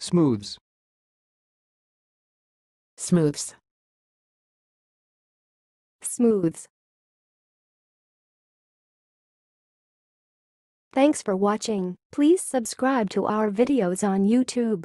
Smooths. Smooths. Smooths. Thanks for watching. Please subscribe to our videos on YouTube.